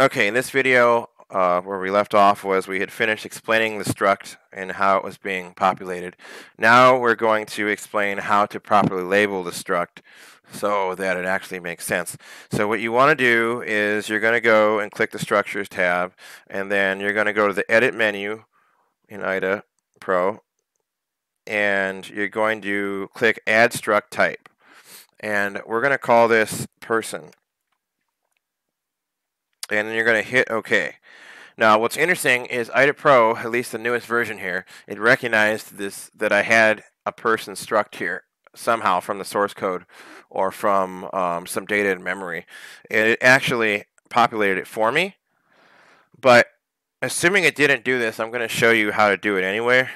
Okay, in this video, uh, where we left off was we had finished explaining the struct and how it was being populated. Now we're going to explain how to properly label the struct so that it actually makes sense. So what you want to do is you're going to go and click the Structures tab, and then you're going to go to the Edit menu in IDA Pro, and you're going to click Add Struct Type. And we're going to call this Person and then you're going to hit OK. Now, what's interesting is IDA Pro, at least the newest version here, it recognized this that I had a person struct here somehow from the source code or from um, some data in memory. And It actually populated it for me, but assuming it didn't do this, I'm going to show you how to do it anyway.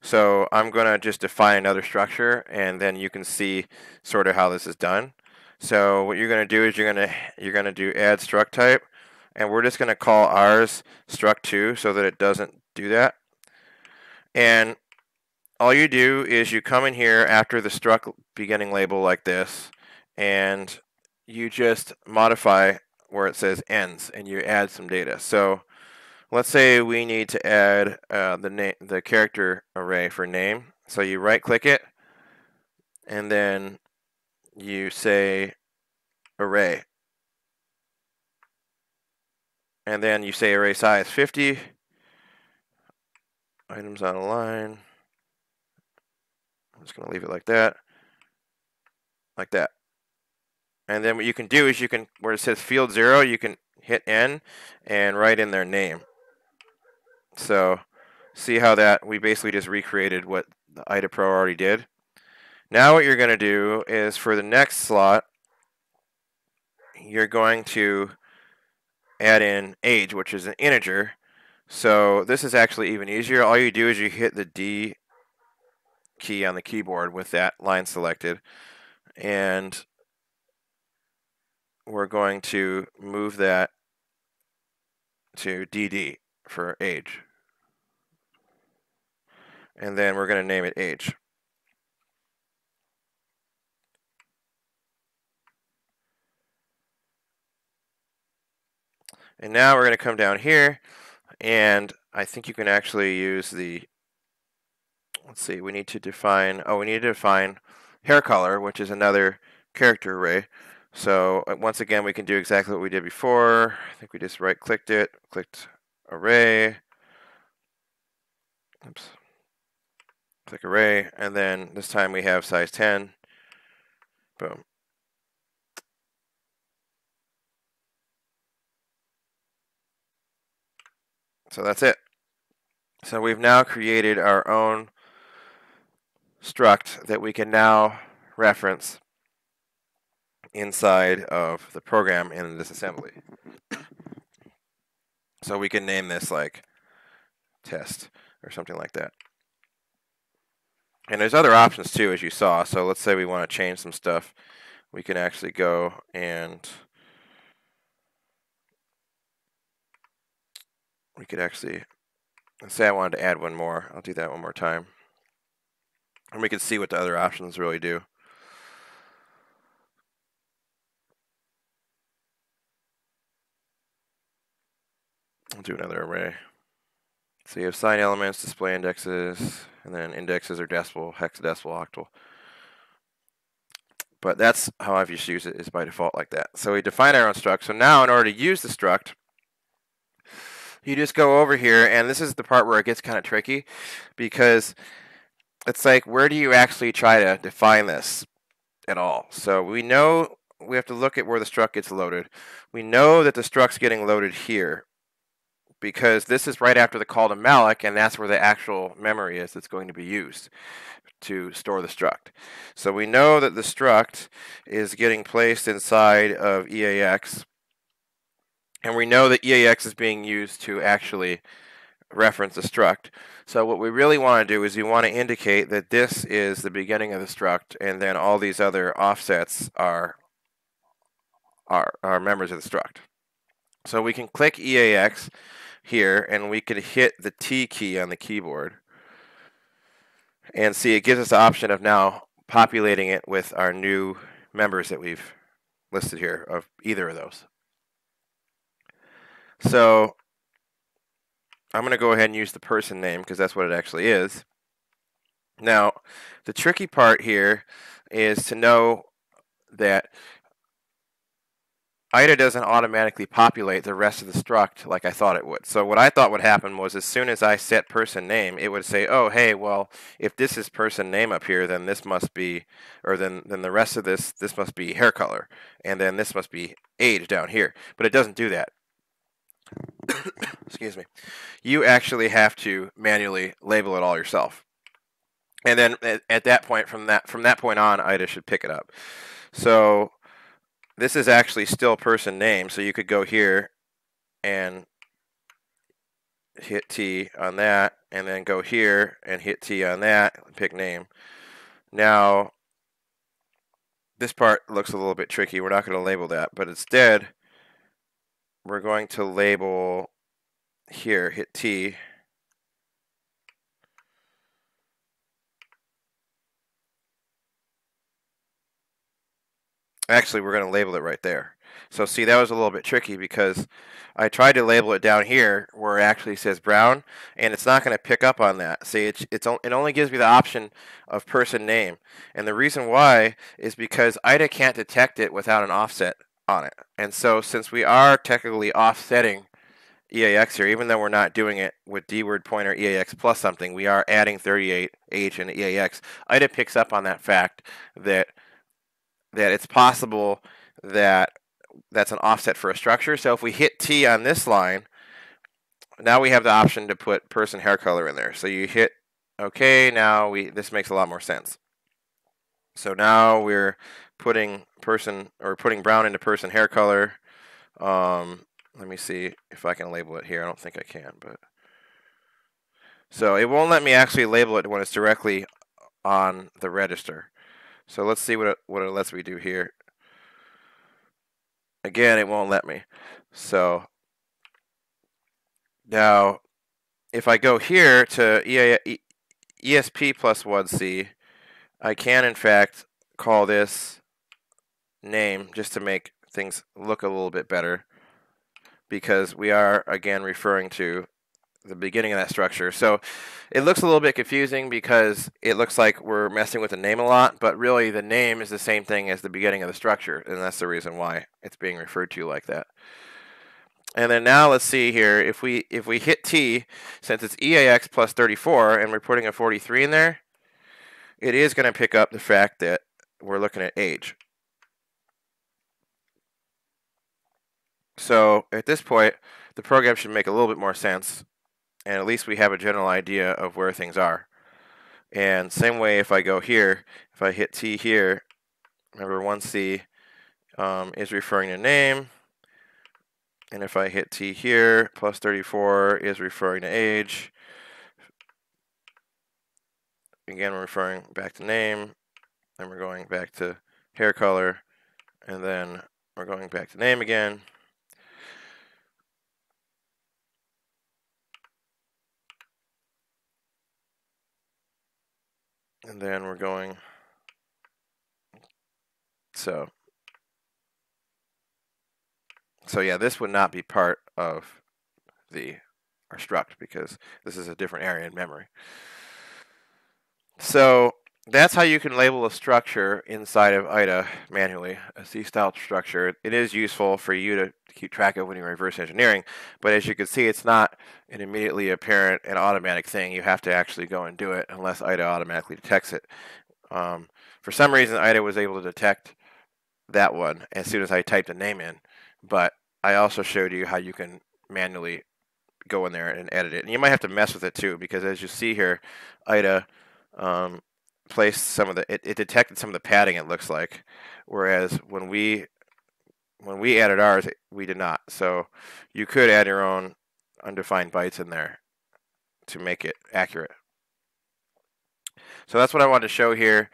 So I'm going to just define another structure, and then you can see sort of how this is done. So what you're going to do is you're going to you're going to do add struct type, and we're just going to call ours struct2 so that it doesn't do that. And all you do is you come in here after the struct beginning label like this, and you just modify where it says ends, and you add some data. So let's say we need to add uh, the name, the character array for name. So you right click it, and then you say array. And then you say array size 50. Items on a line. I'm just going to leave it like that. Like that. And then what you can do is you can, where it says field zero, you can hit N and write in their name. So see how that, we basically just recreated what the IDA Pro already did. Now what you're going to do is for the next slot, you're going to add in age, which is an integer. So this is actually even easier. All you do is you hit the D key on the keyboard with that line selected. And we're going to move that to DD for age. And then we're going to name it age. And now we're going to come down here, and I think you can actually use the, let's see, we need to define, oh, we need to define hair color, which is another character array. So uh, once again, we can do exactly what we did before. I think we just right-clicked it, clicked array, oops, click array, and then this time we have size 10. Boom. So that's it. So we've now created our own struct that we can now reference inside of the program in this assembly. So we can name this like test or something like that. And there's other options too, as you saw. So let's say we want to change some stuff. We can actually go and we could actually, let's say I wanted to add one more. I'll do that one more time. And we can see what the other options really do. I'll do another array. So you have sign elements, display indexes, and then indexes are decimal, hexadecimal, octal. But that's how I've just used it is by default like that. So we define our own struct. So now in order to use the struct, you just go over here, and this is the part where it gets kind of tricky because it's like, where do you actually try to define this at all? So we know we have to look at where the struct gets loaded. We know that the struct's getting loaded here because this is right after the call to malloc, and that's where the actual memory is that's going to be used to store the struct. So we know that the struct is getting placed inside of EAX and we know that EAX is being used to actually reference a struct. So what we really want to do is we want to indicate that this is the beginning of the struct, and then all these other offsets are, are, are members of the struct. So we can click EAX here, and we can hit the T key on the keyboard. And see, it gives us the option of now populating it with our new members that we've listed here of either of those. So I'm going to go ahead and use the person name because that's what it actually is. Now, the tricky part here is to know that IDA doesn't automatically populate the rest of the struct like I thought it would. So what I thought would happen was as soon as I set person name, it would say, oh, hey, well, if this is person name up here, then this must be, or then, then the rest of this, this must be hair color. And then this must be age down here. But it doesn't do that. Excuse me. You actually have to manually label it all yourself. And then at, at that point, from that from that point on, IDA should pick it up. So this is actually still person name, so you could go here and hit T on that, and then go here and hit T on that, pick name. Now, this part looks a little bit tricky. We're not going to label that, but instead, we're going to label here, hit T, Actually, we're going to label it right there. So see, that was a little bit tricky because I tried to label it down here where it actually says brown, and it's not going to pick up on that. See, it's, it's it only gives me the option of person name, and the reason why is because IDA can't detect it without an offset on it. And so since we are technically offsetting EAX here, even though we're not doing it with dword pointer EAX plus something, we are adding 38H and EAX. IDA picks up on that fact that that it's possible that that's an offset for a structure. So if we hit T on this line, now we have the option to put person hair color in there. So you hit OK, now we this makes a lot more sense. So now we're putting person or putting brown into person hair color. Um, let me see if I can label it here. I don't think I can, but so it won't let me actually label it when it's directly on the register. So let's see what it, what it lets me do here. Again, it won't let me. So now, if I go here to ESP plus 1C, I can in fact call this name just to make things look a little bit better because we are again referring to the beginning of that structure. So it looks a little bit confusing because it looks like we're messing with the name a lot, but really the name is the same thing as the beginning of the structure, and that's the reason why it's being referred to like that. And then now let's see here, if we if we hit T, since it's EAX plus 34 and we're putting a 43 in there, it is going to pick up the fact that we're looking at age. So at this point, the program should make a little bit more sense and at least we have a general idea of where things are. And same way if I go here, if I hit T here, remember 1C um, is referring to name, and if I hit T here, plus 34 is referring to age. Again, we're referring back to name, and we're going back to hair color, and then we're going back to name again. And then we're going so so yeah this would not be part of the our struct because this is a different area in memory. So that's how you can label a structure inside of IDA manually, a C-style structure. It is useful for you to keep track of when you're reverse engineering, but as you can see, it's not an immediately apparent and automatic thing. You have to actually go and do it unless IDA automatically detects it. Um, for some reason, IDA was able to detect that one as soon as I typed a name in, but I also showed you how you can manually go in there and edit it. And you might have to mess with it too, because as you see here, IDA um, placed some of the it, it detected some of the padding it looks like. Whereas when we when we added ours we did not. So you could add your own undefined bytes in there to make it accurate. So that's what I wanted to show here.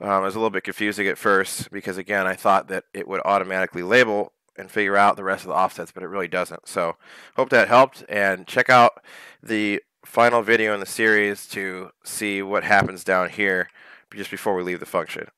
Um, it was a little bit confusing at first because again I thought that it would automatically label and figure out the rest of the offsets but it really doesn't. So hope that helped and check out the final video in the series to see what happens down here just before we leave the function.